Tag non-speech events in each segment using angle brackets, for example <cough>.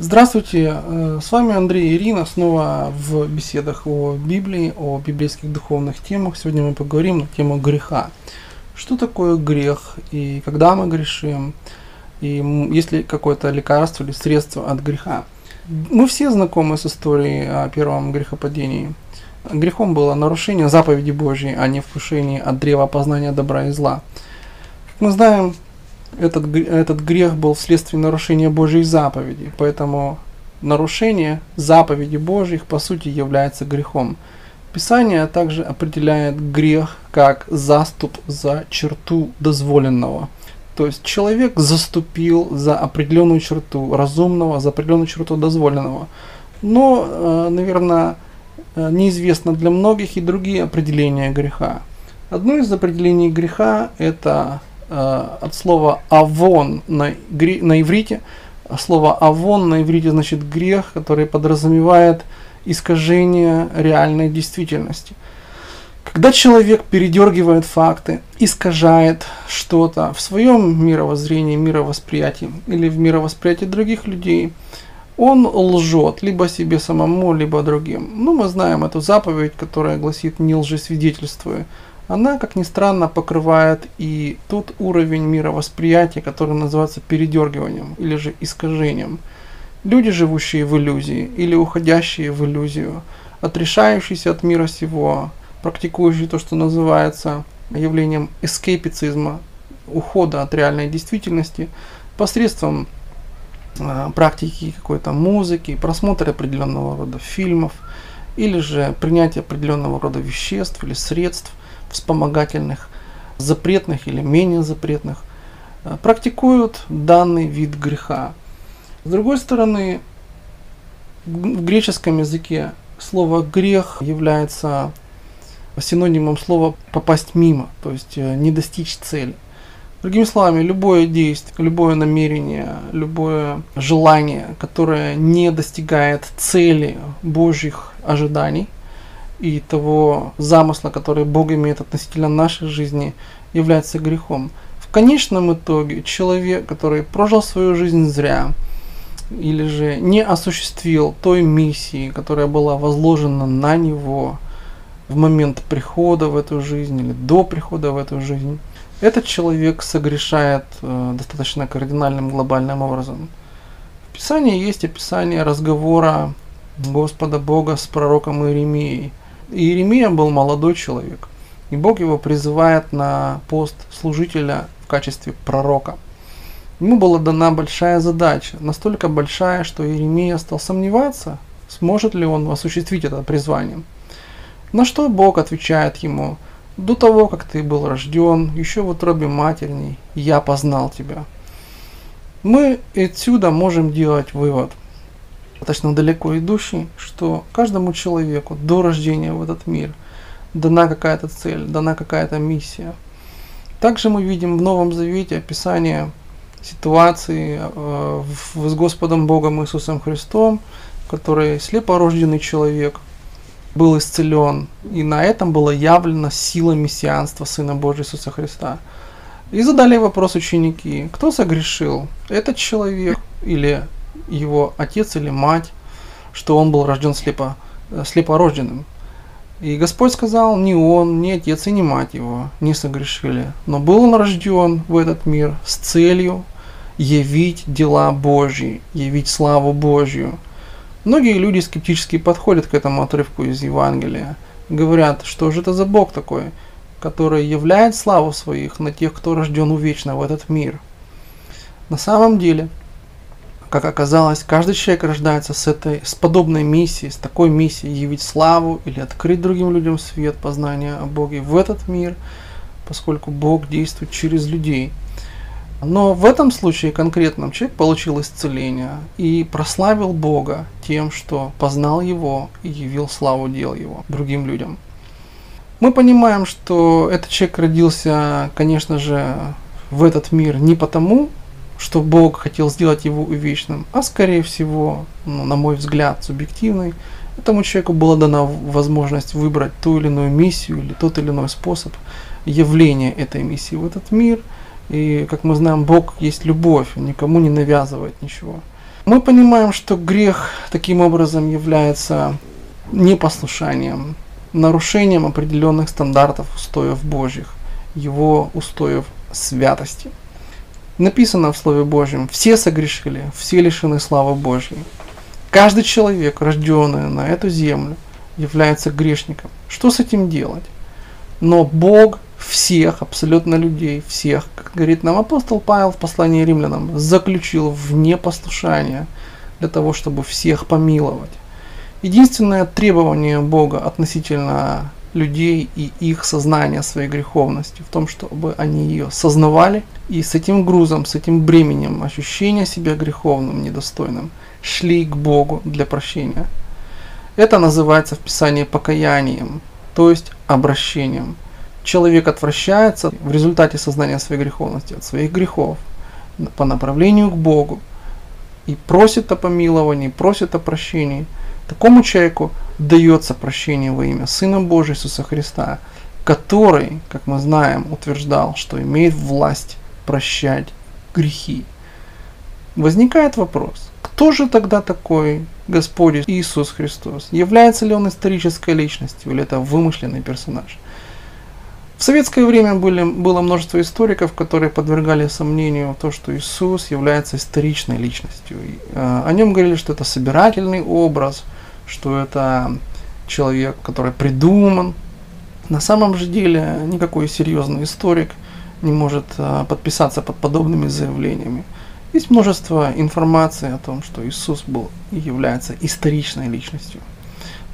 Здравствуйте, э, с вами Андрей и Ирина, снова в беседах о Библии, о библейских духовных темах. Сегодня мы поговорим на тему греха. Что такое грех и когда мы грешим, и есть ли какое-то лекарство или средство от греха. Мы все знакомы с историей о первом грехопадении. Грехом было нарушение заповеди Божьей, а не вкушение от древа познания добра и зла. Как мы знаем, этот, этот грех был вследствие нарушения Божьих заповедей, поэтому нарушение заповедей Божьих по сути является грехом. Писание также определяет грех как заступ за черту дозволенного. То есть человек заступил за определенную черту разумного, за определенную черту дозволенного. Но, э, наверное, э, неизвестно для многих и другие определения греха. Одно из определений греха – это от слова авон на, на иврите. Слово авон на иврите значит грех, который подразумевает искажение реальной действительности. Когда человек передергивает факты, искажает что-то в своем мировоззрении, мировосприятии или в мировосприятии других людей, он лжет либо себе самому, либо другим. Ну, мы знаем эту заповедь, которая гласит «не лжесвидетельствуя» она, как ни странно, покрывает и тот уровень мировосприятия, который называется передергиванием или же искажением. Люди, живущие в иллюзии или уходящие в иллюзию, отрешающиеся от мира сего, практикующие то, что называется явлением эскепицизма, ухода от реальной действительности, посредством э, практики какой-то музыки, просмотра определенного рода фильмов, или же принятия определенного рода веществ или средств, вспомогательных, запретных или менее запретных, э, практикуют данный вид греха. С другой стороны, в греческом языке слово грех является синонимом слова попасть мимо, то есть э, не достичь цели. Другими словами, любое действие, любое намерение, любое желание, которое не достигает цели Божьих ожиданий, и того замысла, который Бог имеет относительно нашей жизни, является грехом. В конечном итоге человек, который прожил свою жизнь зря, или же не осуществил той миссии, которая была возложена на него в момент прихода в эту жизнь или до прихода в эту жизнь, этот человек согрешает э, достаточно кардинальным глобальным образом. В Писании есть описание разговора Господа Бога с пророком Иеремией – Иеремия был молодой человек, и Бог его призывает на пост служителя в качестве пророка. Ему была дана большая задача, настолько большая, что Иеремия стал сомневаться, сможет ли он осуществить это призвание. На что Бог отвечает ему, до того, как ты был рожден, еще в утробе матерней, я познал тебя. Мы отсюда можем делать вывод – достаточно далеко идущий, что каждому человеку до рождения в этот мир дана какая-то цель, дана какая-то миссия. Также мы видим в Новом Завете описание ситуации э, с Господом Богом Иисусом Христом, в которой слепорожденный человек был исцелен, и на этом была явлена сила мессианства Сына Божьего Иисуса Христа. И задали вопрос ученики, кто согрешил, этот человек или его отец или мать, что он был рожден слепо, э, слепорожденным. И Господь сказал, ни он, ни отец и ни мать его не согрешили, но был он рожден в этот мир с целью явить дела Божьи, явить славу Божью. Многие люди скептически подходят к этому отрывку из Евангелия, говорят, что же это за Бог такой, который являет славу своих на тех, кто рожден увечно в этот мир. На самом деле, как оказалось, каждый человек рождается с этой, с подобной миссией, с такой миссией явить славу или открыть другим людям свет познания о Боге в этот мир, поскольку Бог действует через людей. Но в этом случае конкретном человек получил исцеление и прославил Бога тем, что познал Его и явил славу дел Его другим людям. Мы понимаем, что этот человек родился, конечно же, в этот мир не потому, что Бог хотел сделать его вечным, а скорее всего, ну, на мой взгляд, субъективный, этому человеку была дана возможность выбрать ту или иную миссию или тот или иной способ явления этой миссии в этот мир. И, как мы знаем, Бог есть любовь, никому не навязывает ничего. Мы понимаем, что грех таким образом является непослушанием, нарушением определенных стандартов устоев Божьих, его устоев святости. Написано в Слове Божьем, все согрешили, все лишены славы Божьей. Каждый человек, рожденный на эту землю, является грешником. Что с этим делать? Но Бог всех, абсолютно людей, всех, как говорит нам апостол Павел в послании римлянам, заключил в непослушание для того, чтобы всех помиловать. Единственное требование Бога относительно людей и их сознания своей греховности в том, чтобы они ее сознавали и с этим грузом, с этим бременем ощущения себя греховным, недостойным, шли к Богу для прощения. Это называется в Писании покаянием, то есть обращением. Человек отвращается в результате сознания своей греховности от своих грехов по направлению к Богу и просит о помиловании, просит о прощении – Такому человеку дается прощение во имя Сына Божия Иисуса Христа, который, как мы знаем, утверждал, что имеет власть прощать грехи. Возникает вопрос, кто же тогда такой Господь Иисус Христос? Является ли он исторической личностью или это вымышленный персонаж? В советское время были, было множество историков, которые подвергали сомнению то, что Иисус является историчной личностью. Э, о нем говорили, что это собирательный образ – что это человек, который придуман. На самом же деле никакой серьезный историк не может а, подписаться под подобными заявлениями. Есть множество информации о том, что Иисус был и является историчной личностью.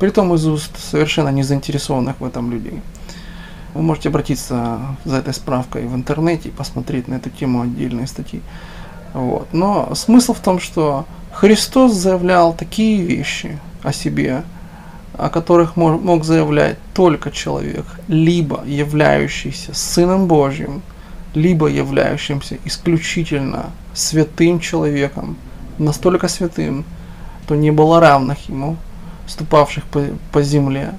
Притом из уст совершенно не заинтересованных в этом людей. Вы можете обратиться за этой справкой в интернете и посмотреть на эту тему отдельные статьи. Вот. Но смысл в том, что Христос заявлял такие вещи, о себе, о которых мог заявлять только человек, либо являющийся Сыном Божьим, либо являющимся исключительно святым человеком, настолько святым, что не было равных ему, ступавших по, по земле,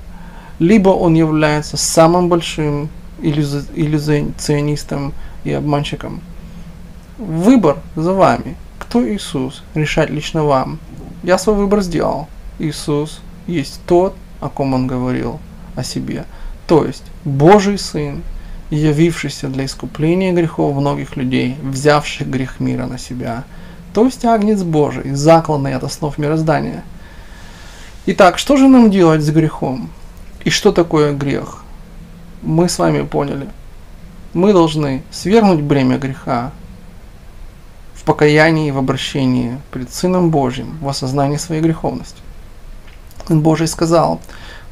либо он является самым большим иллюзионистом и обманщиком. Выбор за вами. Кто Иисус? Решать лично вам. Я свой выбор сделал. Иисус есть тот, о ком Он говорил о себе. То есть Божий Сын, явившийся для искупления грехов многих людей, взявших грех мира на себя. То есть Агнец Божий, закланный от основ мироздания. Итак, что же нам делать с грехом? И что такое грех? Мы с вами поняли. Мы должны свергнуть бремя греха покаянии и в обращении пред Сыном Божьим в осознании своей греховности. Божий сказал,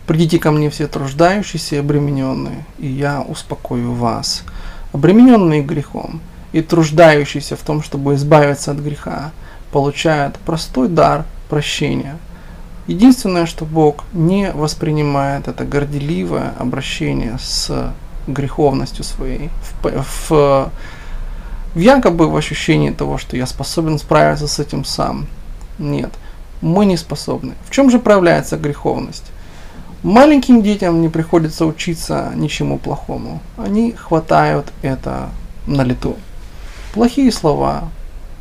«Придите ко мне все труждающиеся и обремененные, и я успокою вас». Обремененные грехом и труждающиеся в том, чтобы избавиться от греха, получают простой дар прощения. Единственное, что Бог не воспринимает, это горделивое обращение с греховностью своей, в, в якобы в ощущении того, что я способен справиться с этим сам. Нет мы не способны. В чем же проявляется греховность? Маленьким детям не приходится учиться ничему плохому. Они хватают это на лету. Плохие слова,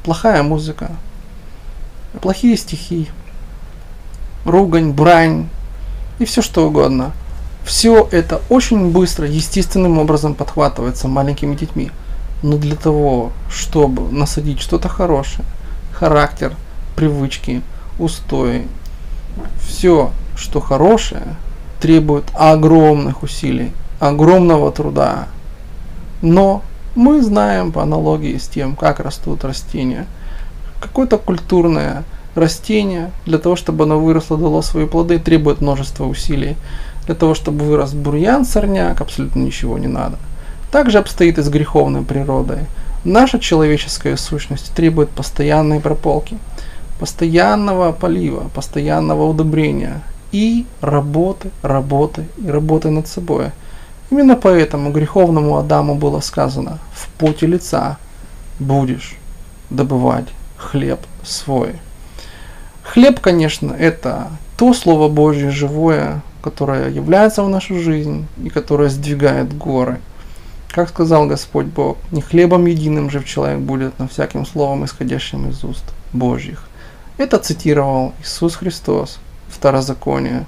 плохая музыка, плохие стихи, ругань, брань и все что угодно. Все это очень быстро, естественным образом подхватывается маленькими детьми. Но для того, чтобы насадить что-то хорошее, характер, привычки, устои. Все, что хорошее, требует огромных усилий, огромного труда. Но мы знаем по аналогии с тем, как растут растения. Какое-то культурное растение, для того, чтобы оно выросло, дало свои плоды, требует множества усилий. Для того, чтобы вырос бурьян, сорняк, абсолютно ничего не надо. Также обстоит и с греховной природой. Наша человеческая сущность требует постоянной прополки постоянного полива, постоянного удобрения и работы, работы и работы над собой. Именно поэтому греховному Адаму было сказано, в поте лица будешь добывать хлеб свой. Хлеб, конечно, это то Слово Божье живое, которое является в нашу жизнь и которое сдвигает горы. Как сказал Господь Бог, не хлебом единым же человек будет, но всяким словом, исходящим из уст Божьих. Это цитировал Иисус Христос, Второзаконие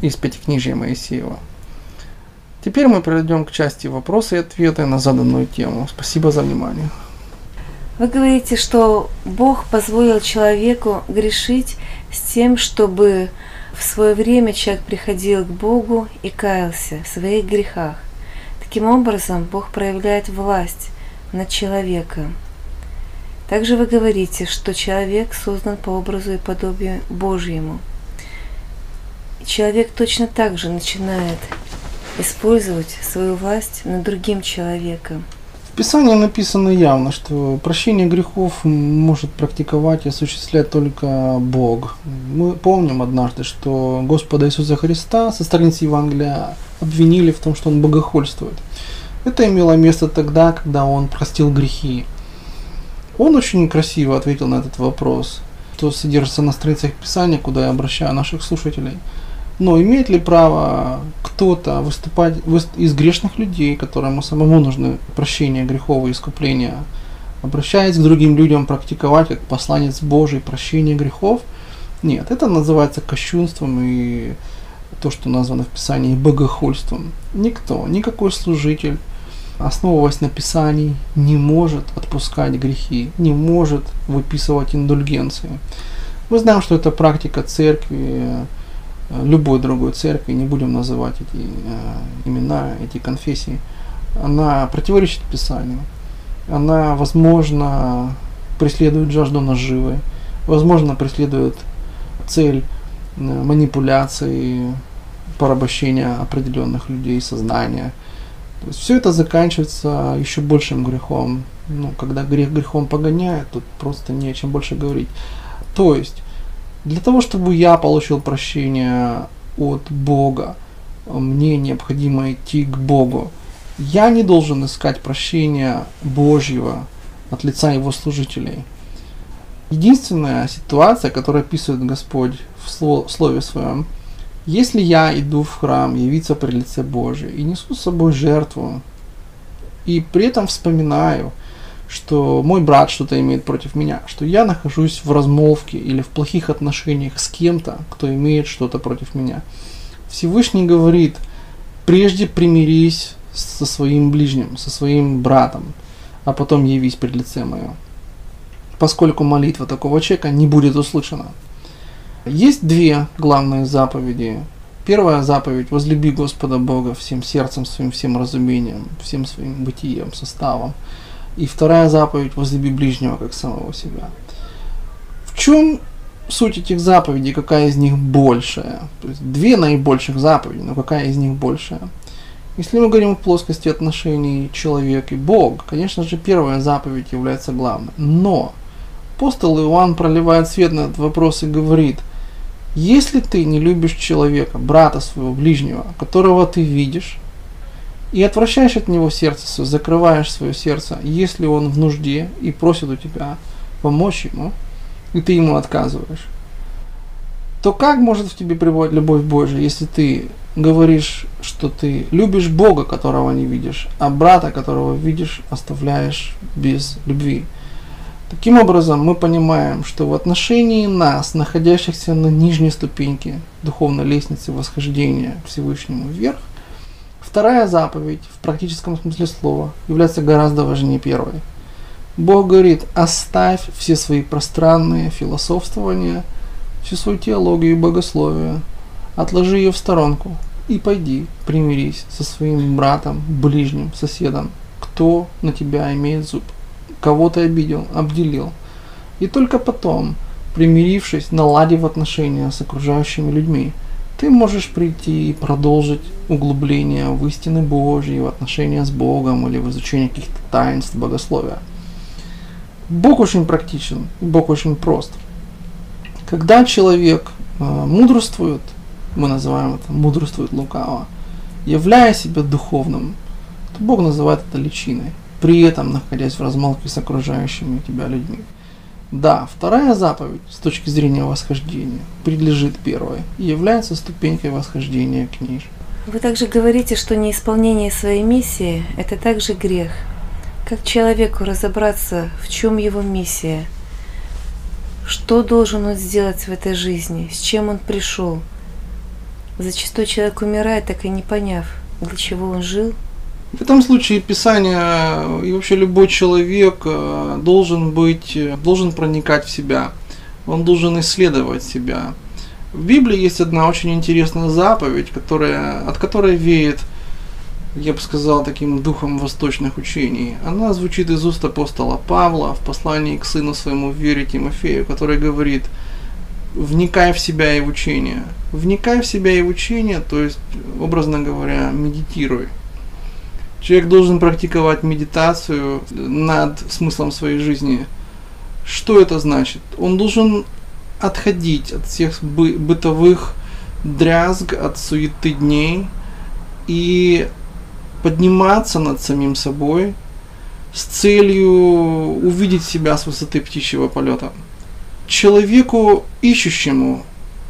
из Пятикнижия Моисеева. Теперь мы перейдем к части вопросы и ответы на заданную тему. Спасибо за внимание. Вы говорите, что Бог позволил человеку грешить с тем, чтобы в свое время человек приходил к Богу и каялся в своих грехах. Таким образом, Бог проявляет власть над человеком. Также вы говорите, что человек создан по образу и подобию Божьему. человек точно так же начинает использовать свою власть над другим человеком – в Писании написано явно, что прощение грехов может практиковать и осуществлять только Бог. Мы помним однажды, что Господа Иисуса Христа со страниц Евангелия обвинили в том, что Он богохульствует. Это имело место тогда, когда Он простил грехи. Он очень красиво ответил на этот вопрос, что содержится на страницах Писания, куда я обращаю наших слушателей – но имеет ли право кто-то выступать из грешных людей, которым самому нужны прощение грехов и искупления, обращаясь к другим людям, практиковать как посланец Божий прощение грехов? Нет, это называется кощунством и то, что названо в Писании богохульством. Никто, никакой служитель, основываясь на Писании, не может отпускать грехи, не может выписывать индульгенции. Мы знаем, что это практика церкви, любой другой церкви, не будем называть эти э, имена, эти конфессии, она противоречит Писанию. Она, возможно, преследует жажду наживы, возможно, преследует цель э, манипуляции, порабощения определенных людей, сознания. То есть все это заканчивается еще большим грехом. Ну, когда грех грехом погоняет, тут просто не о чем больше говорить. То есть для того, чтобы я получил прощение от Бога, мне необходимо идти к Богу. Я не должен искать прощения Божьего от лица Его служителей. Единственная ситуация, которую описывает Господь в Слове Своем, если я иду в храм явиться при лице Божье и несу с собой жертву, и при этом вспоминаю – что мой брат что-то имеет против меня, что я нахожусь в размолвке или в плохих отношениях с кем-то, кто имеет что-то против меня. Всевышний говорит, прежде примирись со своим ближним, со своим братом, а потом явись пред лице мое. Поскольку молитва такого человека не будет услышана. Есть две главные заповеди. Первая заповедь – возлюби Господа Бога всем сердцем своим, всем разумением, всем своим бытием, составом. И вторая заповедь – возлюби ближнего, как самого себя. В чем суть этих заповедей, какая из них большая? То есть две наибольших заповеди, но какая из них большая? Если мы говорим в плоскости отношений человек и Бог, конечно же, первая заповедь является главной. Но апостол Иоанн проливает свет на этот вопрос и говорит, если ты не любишь человека, брата своего ближнего, которого ты видишь, и отвращаешь от него сердце свое, закрываешь свое сердце, если он в нужде и просит у тебя помочь ему, и ты ему отказываешь, то как может в тебе пребывать любовь Божия, если ты говоришь, что ты любишь Бога, которого не видишь, а брата, которого видишь, оставляешь без любви? Таким образом, мы понимаем, что в отношении нас, находящихся на нижней ступеньке духовной лестницы восхождения к Всевышнему вверх, Вторая заповедь в практическом смысле слова является гораздо важнее первой. Бог говорит, оставь все свои пространные философствования, всю свою теологию и богословие, отложи ее в сторонку и пойди примирись со своим братом, ближним, соседом, кто на тебя имеет зуб, кого ты обидел, обделил. И только потом, примирившись, наладив отношения с окружающими людьми – ты можешь прийти и продолжить углубление в истины Божьи, в отношения с Богом или в изучение каких-то таинств богословия. Бог очень практичен, Бог очень прост. Когда человек э, мудрствует, мы называем это мудрствует лукаво, являя себя духовным, то Бог называет это личиной, при этом находясь в размолвке с окружающими тебя людьми. Да, вторая заповедь с точки зрения восхождения предлежит первой и является ступенькой восхождения к ней. Вы также говорите, что неисполнение своей миссии – это также грех. Как человеку разобраться, в чем его миссия? что должен он сделать в этой жизни, с чем он пришел. Зачастую человек умирает, так и не поняв, для чего он жил. В этом случае Писание и вообще любой человек э, должен быть, должен проникать в себя, он должен исследовать себя. В Библии есть одна очень интересная заповедь, которая, от которой веет – я бы сказал, таким духом восточных учений. Она звучит из уст апостола Павла в послании к сыну своему в вере Тимофею, который говорит, вникай в себя и в учение. Вникай в себя и в учение, то есть, образно говоря, медитируй. Человек должен практиковать медитацию над смыслом своей жизни. Что это значит? Он должен отходить от всех бы- бытовых дрязг, от суеты дней и подниматься над самим собой с целью увидеть себя с высоты птичьего полета. Человеку, ищущему,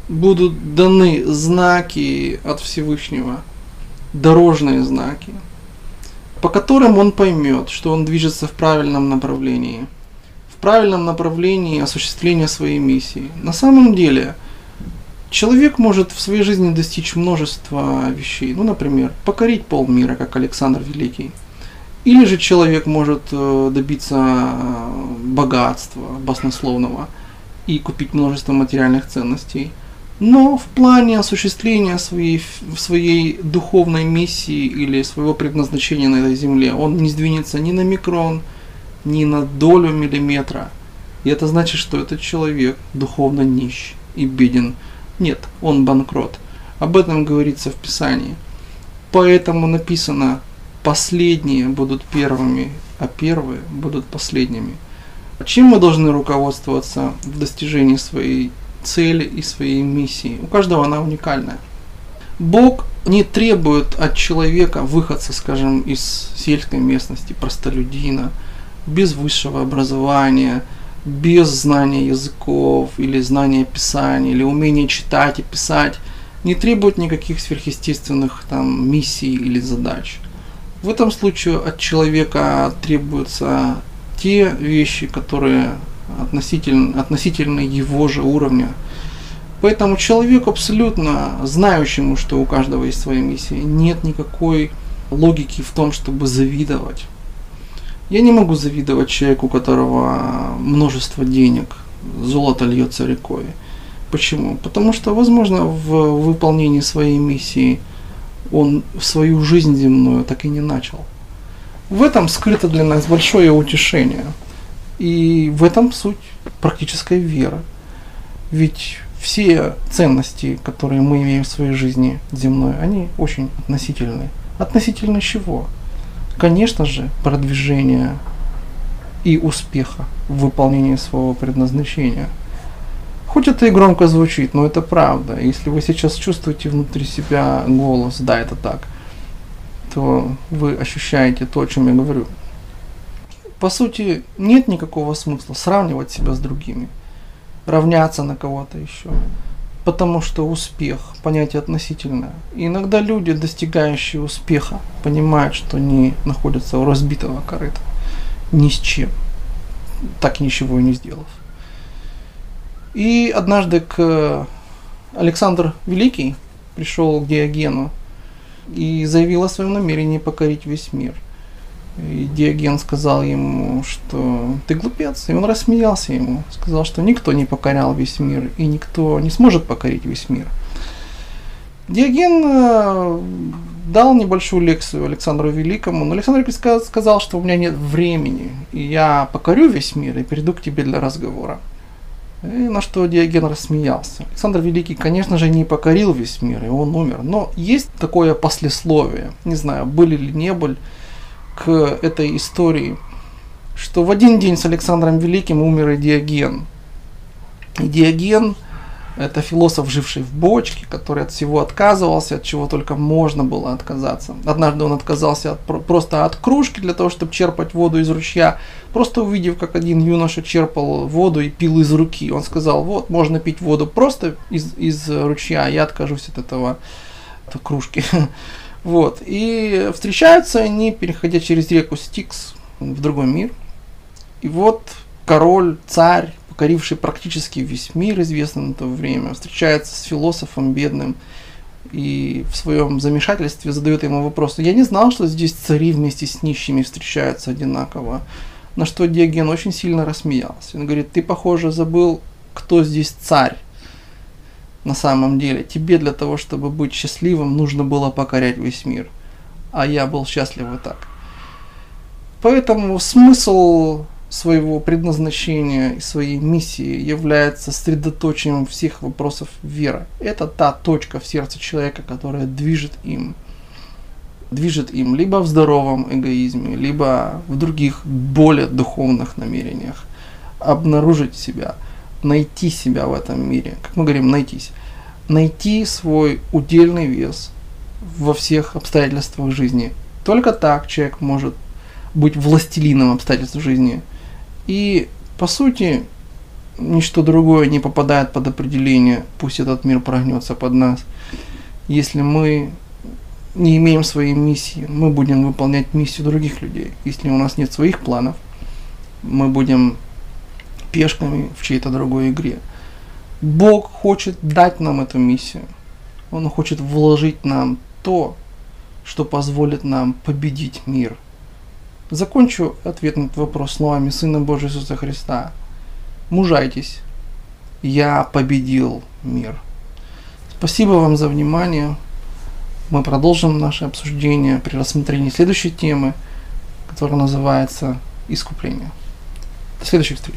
будут даны знаки от Всевышнего, дорожные знаки, по которым он поймет, что он движется в правильном направлении, в правильном направлении осуществления своей миссии. На самом деле – Человек может в своей жизни достичь множества вещей. Ну, например, покорить полмира, как Александр Великий. Или же человек может э, добиться э, богатства баснословного и купить множество материальных ценностей. Но в плане осуществления своей, своей духовной миссии или своего предназначения на этой земле он не сдвинется ни на микрон, ни на долю миллиметра. И это значит, что этот человек духовно нищ и беден. Нет, он банкрот. Об этом говорится в Писании. Поэтому написано, последние будут первыми, а первые будут последними. Чем мы должны руководствоваться в достижении своей цели и своей миссии? У каждого она уникальная. Бог не требует от человека выходца, скажем, из сельской местности, простолюдина, без высшего образования – без знания языков или знания писания или умения читать и писать не требует никаких сверхъестественных там миссий или задач. В этом случае от человека требуются те вещи, которые относительно, относительно его же уровня. Поэтому человеку абсолютно знающему, что у каждого есть своя миссия, нет никакой логики в том, чтобы завидовать. Я не могу завидовать человеку, у которого множество денег, золото льется рекой. Почему? Потому что, возможно, в выполнении своей миссии он свою жизнь земную так и не начал. В этом скрыто для нас большое утешение. И в этом суть практической веры. Ведь все ценности, которые мы имеем в своей жизни земной, они очень относительны. Относительно чего? конечно же, продвижения и успеха в выполнении своего предназначения. Хоть это и громко звучит, но это правда. Если вы сейчас чувствуете внутри себя голос, да, это так, то вы ощущаете то, о чем я говорю. По сути, нет никакого смысла сравнивать себя с другими, равняться на кого-то еще. Потому что успех – понятие относительное. И иногда люди, достигающие успеха, понимают, что они находятся у разбитого корыта. Ни с чем. Так ничего и не сделав. И однажды к Александр Великий пришел к Диогену и заявил о своем намерении покорить весь мир – и Диоген сказал ему, что ты глупец. И он рассмеялся ему. Сказал, что никто не покорял весь мир, и никто не сможет покорить весь мир. Диоген э, дал небольшую лекцию Александру Великому, но Александр сказал, что у меня нет времени, и я покорю весь мир и приду к тебе для разговора. И на что Диоген рассмеялся. Александр Великий, конечно же, не покорил весь мир, и он умер. Но есть такое послесловие, не знаю, были ли не были, к этой истории, что в один день с Александром Великим умер и Диоген. И Диоген – это философ, живший в бочке, который от всего отказывался, от чего только можно было отказаться. Однажды он отказался от, просто от кружки для того, чтобы черпать воду из ручья, просто увидев, как один юноша черпал воду и пил из руки. Он сказал, вот, можно пить воду просто из, из ручья, я откажусь от этого, от кружки. <laughs> Вот. И встречаются они, переходя через реку Стикс в другой мир. И вот король, царь покоривший практически весь мир, известный на то время, встречается с философом бедным и в своем замешательстве задает ему вопрос. Я не знал, что здесь цари вместе с нищими встречаются одинаково. На что Диоген очень сильно рассмеялся. Он говорит, ты, похоже, забыл, кто здесь царь на самом деле. Тебе для того, чтобы быть счастливым, нужно было покорять весь мир. А я был счастлив и так. Поэтому смысл своего предназначения и своей миссии является средоточием всех вопросов веры. Это та точка в сердце человека, которая движет им. Движет им либо в здоровом эгоизме, либо в других более духовных намерениях. Обнаружить себя, найти себя в этом мире. Как мы говорим, найтись. Найти свой удельный вес во всех обстоятельствах жизни. Только так человек может быть властелином обстоятельств жизни – и по сути, ничто другое не попадает под определение, пусть этот мир прогнется под нас. Если мы не имеем своей миссии, мы будем выполнять миссию других людей. Если у нас нет своих планов, мы будем пешками в чьей-то другой игре. Бог хочет дать нам эту миссию. Он хочет вложить нам то, что позволит нам победить мир – Закончу ответ на этот вопрос словами Сына Божьего Иисуса Христа. Мужайтесь, я победил мир. Спасибо вам за внимание. Мы продолжим наше обсуждение при рассмотрении следующей темы, которая называется «Искупление». До следующих встреч.